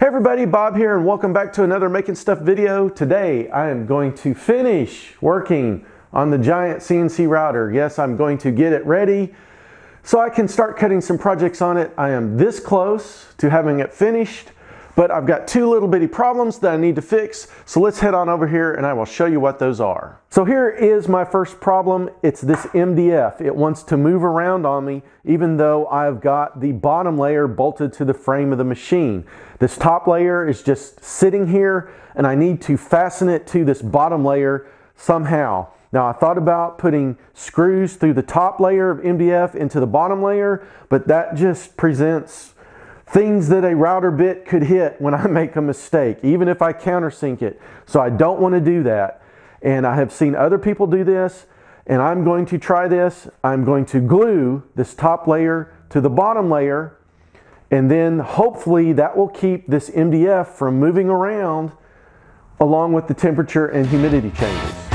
Hey everybody, Bob here and welcome back to another Making Stuff video. Today I am going to finish working on the giant CNC router. Yes, I'm going to get it ready so I can start cutting some projects on it. I am this close to having it finished but I've got two little bitty problems that I need to fix. So let's head on over here and I will show you what those are. So here is my first problem. It's this MDF. It wants to move around on me even though I've got the bottom layer bolted to the frame of the machine. This top layer is just sitting here and I need to fasten it to this bottom layer somehow. Now I thought about putting screws through the top layer of MDF into the bottom layer, but that just presents things that a router bit could hit when I make a mistake, even if I countersink it. So I don't want to do that. And I have seen other people do this, and I'm going to try this. I'm going to glue this top layer to the bottom layer, and then hopefully that will keep this MDF from moving around along with the temperature and humidity changes.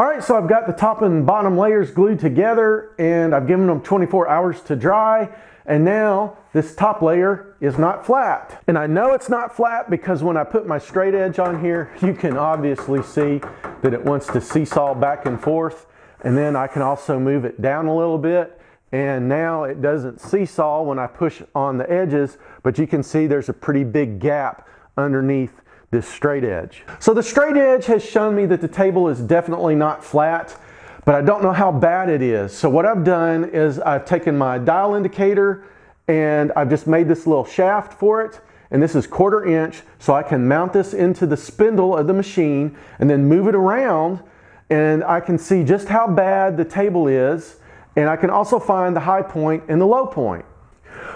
All right, so I've got the top and bottom layers glued together and I've given them 24 hours to dry. And now this top layer is not flat. And I know it's not flat because when I put my straight edge on here, you can obviously see that it wants to seesaw back and forth. And then I can also move it down a little bit. And now it doesn't seesaw when I push on the edges, but you can see there's a pretty big gap underneath this straight edge. So the straight edge has shown me that the table is definitely not flat, but I don't know how bad it is. So what I've done is I've taken my dial indicator and I've just made this little shaft for it. And this is quarter inch, so I can mount this into the spindle of the machine and then move it around and I can see just how bad the table is. And I can also find the high point and the low point.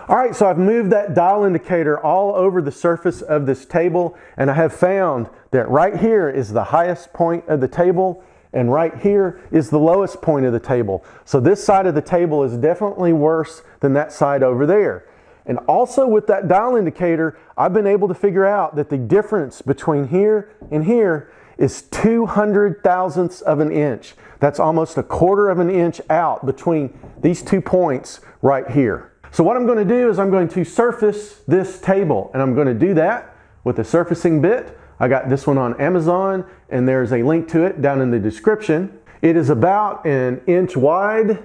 All right, so I've moved that dial indicator all over the surface of this table and I have found that right here is the highest point of the table and right here is the lowest point of the table. So this side of the table is definitely worse than that side over there. And also with that dial indicator, I've been able to figure out that the difference between here and here is 200 thousandths of an inch. That's almost a quarter of an inch out between these two points right here. So what I'm going to do is I'm going to surface this table and I'm going to do that with a surfacing bit. I got this one on Amazon and there's a link to it down in the description. It is about an inch wide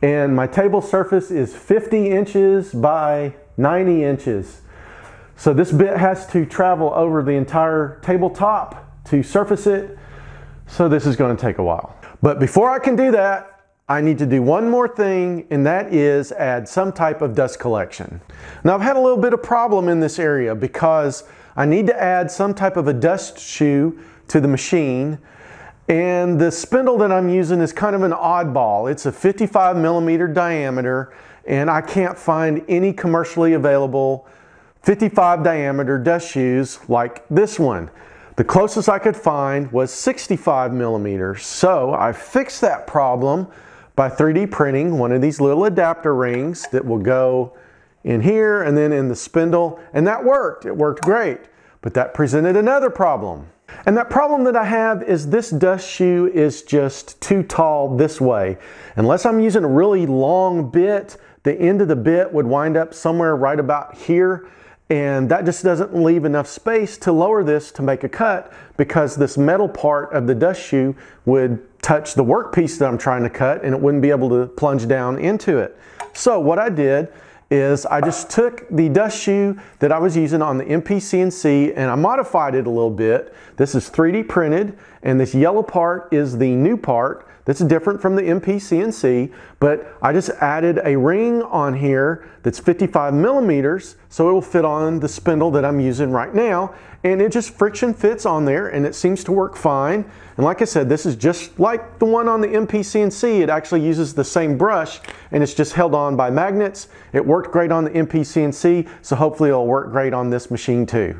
and my table surface is 50 inches by 90 inches. So this bit has to travel over the entire tabletop to surface it. So this is going to take a while. But before I can do that, I need to do one more thing, and that is add some type of dust collection. Now, I've had a little bit of problem in this area because I need to add some type of a dust shoe to the machine, and the spindle that I'm using is kind of an oddball. It's a 55 millimeter diameter, and I can't find any commercially available 55 diameter dust shoes like this one. The closest I could find was 65 millimeters. So I fixed that problem by 3D printing one of these little adapter rings that will go in here and then in the spindle. And that worked. It worked great. But that presented another problem. And that problem that I have is this dust shoe is just too tall this way. Unless I'm using a really long bit, the end of the bit would wind up somewhere right about here. And that just doesn't leave enough space to lower this to make a cut because this metal part of the dust shoe would touch the workpiece that I'm trying to cut and it wouldn't be able to plunge down into it. So what I did is I just took the dust shoe that I was using on the MPCNC and I modified it a little bit. This is 3D printed and this yellow part is the new part that's different from the MP-CNC, but I just added a ring on here that's 55 millimeters, so it will fit on the spindle that I'm using right now, and it just friction fits on there, and it seems to work fine. And like I said, this is just like the one on the MP-CNC. It actually uses the same brush, and it's just held on by magnets. It worked great on the MP-CNC, so hopefully it'll work great on this machine too.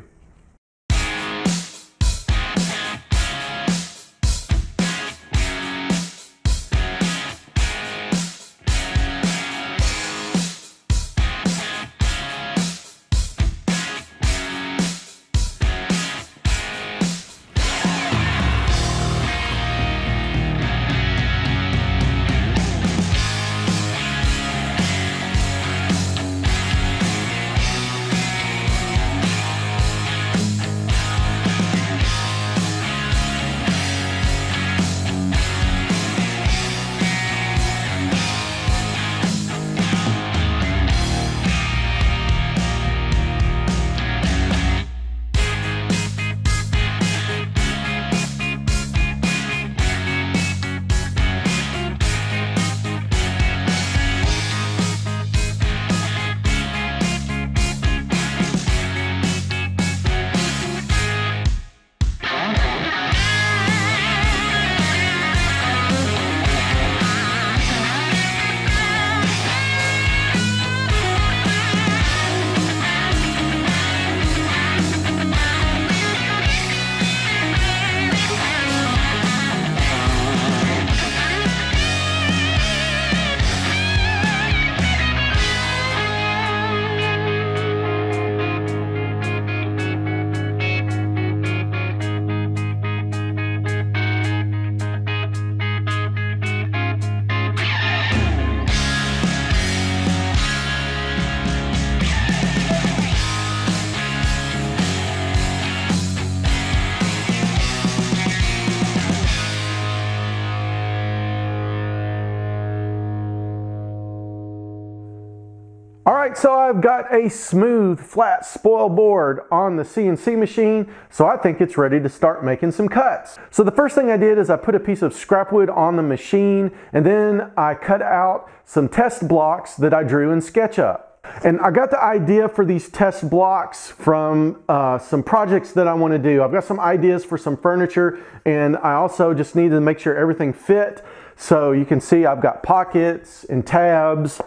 All right, so I've got a smooth, flat spoil board on the CNC machine, so I think it's ready to start making some cuts. So the first thing I did is I put a piece of scrap wood on the machine, and then I cut out some test blocks that I drew in SketchUp. And I got the idea for these test blocks from uh, some projects that I want to do. I've got some ideas for some furniture, and I also just needed to make sure everything fit. So you can see I've got pockets and tabs,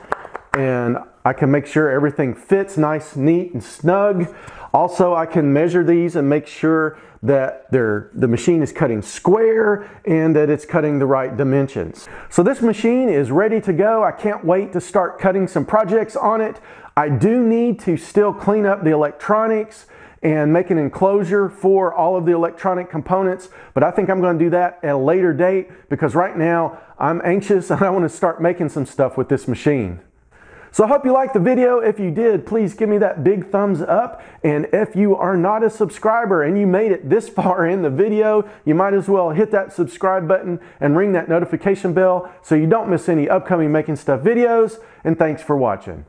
and I can make sure everything fits nice, neat, and snug. Also, I can measure these and make sure that the machine is cutting square and that it's cutting the right dimensions. So this machine is ready to go. I can't wait to start cutting some projects on it. I do need to still clean up the electronics and make an enclosure for all of the electronic components, but I think I'm going to do that at a later date because right now I'm anxious and I want to start making some stuff with this machine. So I hope you liked the video. If you did, please give me that big thumbs up. And if you are not a subscriber and you made it this far in the video, you might as well hit that subscribe button and ring that notification bell so you don't miss any upcoming Making Stuff videos. And thanks for watching.